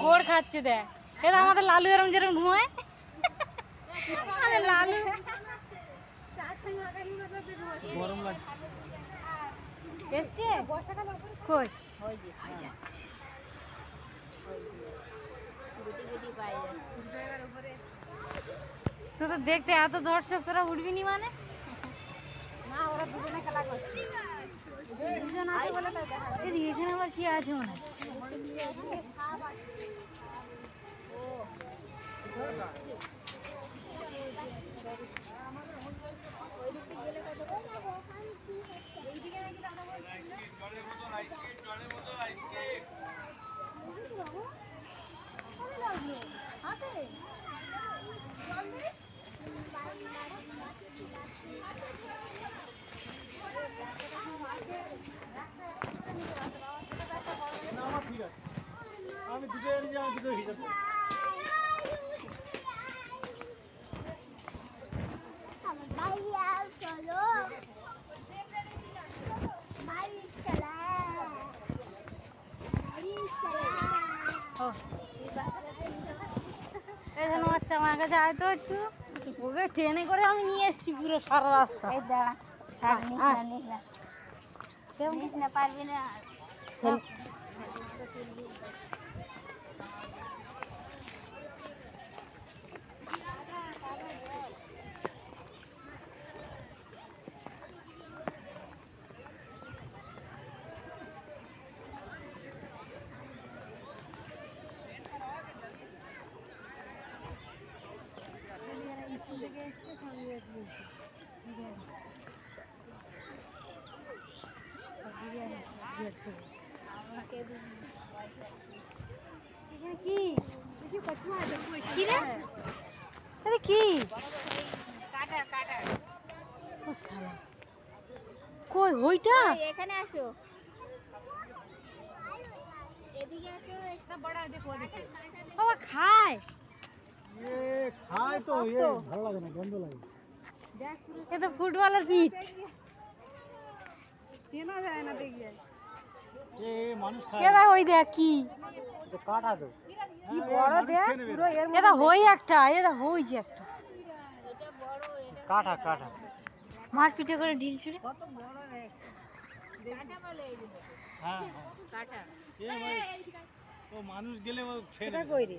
গোড় খাচ্ছে দেখ। এটা আমাদের লালু এরম যেরকম ঘুমায়। লালু। গরম লাগছে। এসছে? কই? তো তো দেখতে এত দর্শক তোরা উঠবি নি মানে? না ওরা দুজনে খেলা করছে। এখানে আবার কি আছে মনে হয়? বাচ্চা আমার কাছে আয় তো একটু ওকে ট্রেনে করে আমি নিয়ে এসেছি পুরো সারা রাস্তা। কেমন? পারবি না কি কই হইটা এখানে আসো এদিকে একটা বড় দেখো দেখো খায়। খায় তো এ ভালো লাগে না গন্ধ লাগে। এ তো ফুটবলের পিঠ। এ এ মানুষ খায়। এ ওই দেখ কি? তো কাটা তো। কি বড় দেখ পুরো এটা হই একটা এটা হই যে একটা। কাটা কাটা। মার পিঠে করে ঢিল ছুড়ে। হ্যাঁ হ্যাঁ। কাটা। ও মানুষ গেলে ও ছেড়ে কই রে?